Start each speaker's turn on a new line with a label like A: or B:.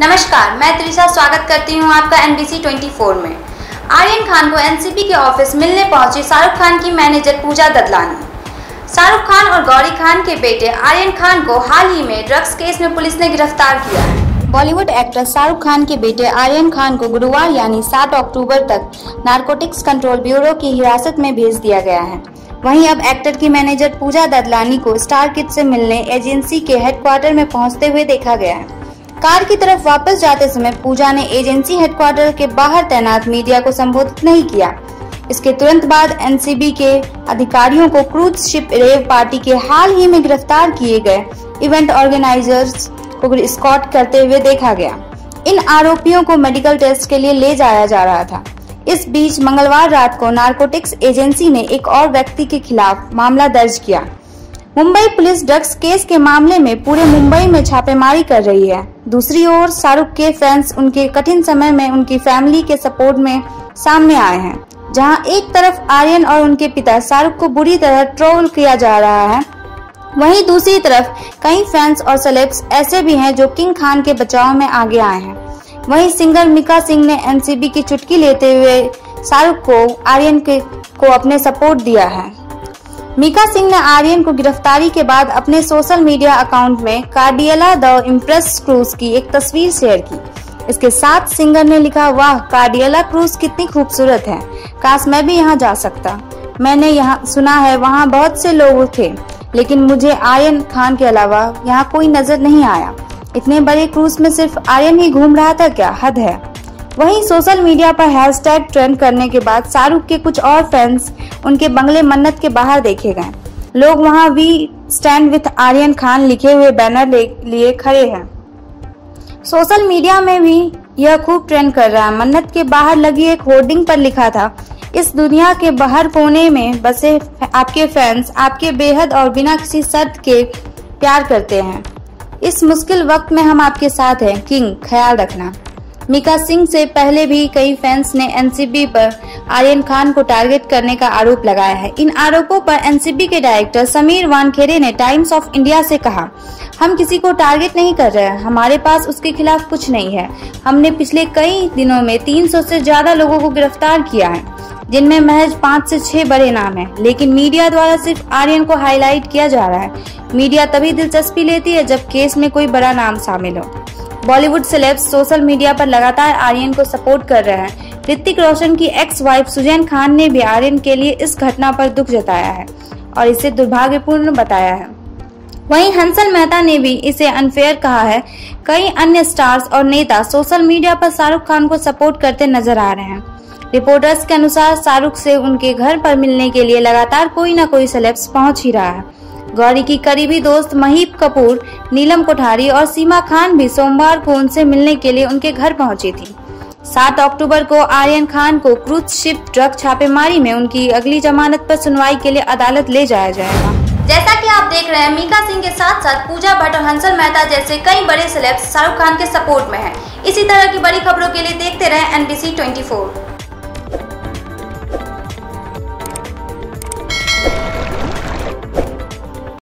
A: नमस्कार, मैं त्रिशा स्वागत करती हूँ आपका एनबीसी 24 में। आर्यन खान को एनसीबी के ऑफ़िस मिलने पहुँची शाहरुख खान की मैनेजर पूजा ददलानी। शाहरुख खान और गौरी खान के बेटे आर्यन खान को हाल ही में ड्रग्स केस में पुलिस ने गिरफ़्तार किया है। बॉलीवुड एक्टर शाहरुख खान के बेटे आर्यन खान को गुरुवार यानी 7 अक्टूबर तक नारकोटिक्स कंट्रोल ब्यूरो की हिरासत में भेज दिया गया है। वहीं अब एक्टर की मैनेजर पूजा ददलानी को स्टार किड से मिलने एजेंसी के हेडक्वार्टर में पहुँचते हुए देखा गया है। कार की तरफ़ वापस जाते समय पूजा ने एजेंसी हेडक्वार्टर के बाहर तैनात मीडिया को संबोधित नहीं किया। इसके तुरंत बाद एनसीबी के अधिकारियों को क्रूज शिप रेव पार्टी के हाल ही में गिरफ़्तार किए गए इवेंट ऑर्गेनाइजर्स को स्कॉट करते हुए देखा गया। इन आरोपियों को मेडिकल टेस्ट के लिए ले जाया जा रहा था। इस बीच मंगलवार रात को नारकोटिक्स एजेंसी ने एक और व्यक्ति के खिलाफ मामला दर्ज किया। मुंबई पुलिस ड्रग्स केस के मामले में पूरे मुंबई में छापेमारी कर रही है। दूसरी ओर शाहरुख के फैंस उनके कठिन समय में उनकी फैमिली के सपोर्ट में सामने आए हैं, जहाँ एक तरफ़ आर्यन और उनके पिता शाहरुख को बुरी तरह ट्रोल किया जा रहा है। वहीं दूसरी तरफ़ कई फैंस और सेलेब्स ऐसे भी हैं जो किंग खान के बचाव में आगे आए हैं। वहीं सिंगर मिका सिंह ने एनसीबी की चुटकी लेते हुए शाहरुख को, आर्यन के, को अपने सपोर्ट दिया है। मीका सिंह ने आर्यन को गिरफ्तारी के बाद अपने सोशल मीडिया अकाउंट में कार्डियला द इम्प्रेस क्रूज की एक तस्वीर शेयर की। इसके साथ सिंगर ने लिखा, वाह कार्डियला क्रूज कितनी खूबसूरत है। काश मैं भी यहाँ जा सकता। मैंने यहाँ, सुना है वहाँ बहुत से लोग थे, लेकिन मुझे आर्यन खान के अलावा यहाँ कोई नज़र नहीं आया। इतने बड़े क्रूज में सिर्फ़ आर्यन ही घूम रहा था क्या? हद है। वहीं सोशल मीडिया पर हैशटैग ट्रेंड करने के बाद शाहरुख के कुछ और फैंस उनके बंगले मन्नत के बाहर देखे गए। लोग वहाँ we stand with Aryan Khan लिखे हुए बैनर लिए खड़े हैं। सोशल मीडिया में भी यह खूब ट्रेंड कर रहा है। मन्नत के बाहर लगी एक होर्डिंग पर लिखा था, इस दुनिया के बाहर कोने में बसे आपके फैंस आपके बेहद और बिना किसी शर्त के प्यार करते हैं। इस मुश्किल वक्त में हम आपके साथ हैं। किंग ख्याल रखना। मीका सिंह से पहले भी कई फैंस ने एनसीबी पर आर्यन खान को टारगेट करने का आरोप लगाया है। इन आरोपों पर एनसीबी के डायरेक्टर समीर वानखेड़े ने टाइम्स ऑफ़ इंडिया से कहा, हम किसी को टारगेट नहीं कर रहे हैं। हमारे पास उसके खिलाफ कुछ नहीं है। हमने पिछले कई दिनों में 300 से ज़्यादा लोगों को गिरफ़्तार किया है, जिनमें महज पाँच से छह बड़े नाम हैं। लेकिन मीडिया द्वारा सिर्फ़ आर्यन को हाईलाइट किया जा रहा है। मीडिया तभी दिलचस्पी लेती है जब केस में कोई बड़ा नाम शामिल हो। बॉलीवुड सेलेब्स सोशल मीडिया पर लगातार आर्यन को सपोर्ट कर रहे हैं। ऋतिक रोशन की एक्स वाइफ सुजैन खान ने भी आर्यन के लिए इस घटना पर दुख जताया है और इसे दुर्भाग्यपूर्ण बताया है। वहीं हंसल मेहता ने भी इसे अनफेयर कहा है। कई अन्य स्टार्स और नेता सोशल मीडिया पर शाहरुख खान को सपोर्ट करते नज़र आ रहे हैं। रिपोर्टर्स के अनुसार शाहरुख से उनके घर पर मिलने के लिए लगातार कोई न कोई सेलेब्स पहुँच ही रहा है। गौरी की करीबी दोस्त महीप कपूर, नीलम कोठारी और सीमा खान भी सोमवार को उनसे मिलने के लिए उनके घर पहुँची थी। सात अक्टूबर को आर्यन खान को क्रूज शिप ट्रक छापेमारी में उनकी अगली जमानत पर सुनवाई के लिए अदालत ले जाया जाएगा। जैसा कि आप देख रहे हैं, मीका सिंह के साथ साथ पूजा भट्ट और हंसल मेहता जैसे कई बड़े सेलेब्स शाहरुख खान के सपोर्ट में हैं। इसी तरह की बड़ी खबरों के लिए देखते रहे एनबीसी 24